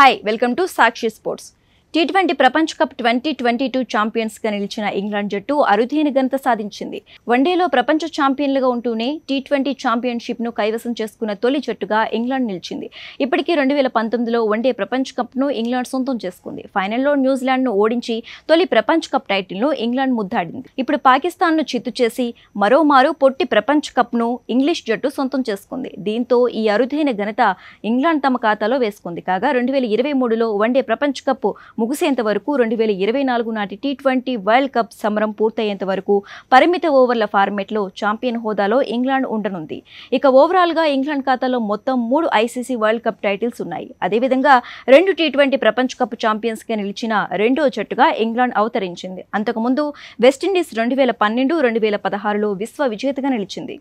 Hi, welcome to Sakshi Sports. T twenty ప్రపంచ cup twenty twenty two ఛాంపియన్స్గా నిలిచిన England జట్టు అరుదైన ఘనత సాధించింది. వన్డేలో ప్రపంచ ఛాంపియన్లుగా ఉంటూనే టీ ట్వంటీ ఛాంపియన్షిప్ను కైవసం చేసుకున్న తొలి జట్టుగా ఇంగ్లాండ్ నిలిచింది. ఇప్పటికీ రెండు వేల పంతొమ్మిదిలో వన్డే ప్రపంచ కప్ను ఇంగ్లాండ్ సొంతం చేసుకుంది. ఫైనల్లో న్యూజిలాండ్ను ఓడించి తొలి ప్రపంచ కప్ టైటిల్ను ఇంగ్లాండ్ ముద్దాడింది. ఇప్పుడు పాకిస్తాన్ను చిత్తు చేసి మరోమారు పొట్టి ప్రపంచ కప్ను ఇంగ్లీష్ జట్టు సొంతం చేసుకుంది. దీంతో ఈ అరుదైన ఘనత ఇంగ్లాండ్ తమ ఖాతాలో వేసుకుంది. కాగా రెండు వేల ఇరవై మూడులో వన్డే ప్రపంచ కప్ ముగిసేంత వరకు రెండు వేల ఇరవై నాలుగు నాటి టీ ట్వంటీ వరల్డ్ కప్ సమరం పూర్తయ్యేంత వరకు పరిమిత ఓవర్ల ఫార్మెట్లో ఛాంపియన్ హోదాలో ఇంగ్లాండ్ ఉండనుంది. ఇక ఓవరాల్గా ఇంగ్లాండ్ ఖాతాలో మొత్తం మూడు ఐసీసీ వరల్డ్ కప్ టైటిల్స్ ఉన్నాయి. అదేవిధంగా రెండు టీ ట్వంటీ ప్రపంచ కప్ ఛాంపియన్స్గా నిలిచిన రెండో జట్టుగా ఇంగ్లాండ్ అవతరించింది. అంతకుముందు వెస్టిండీస్ రెండు వేల పన్నెండు రెండు వేల పదహారులో విశ్వ విజేతగా నిలిచింది.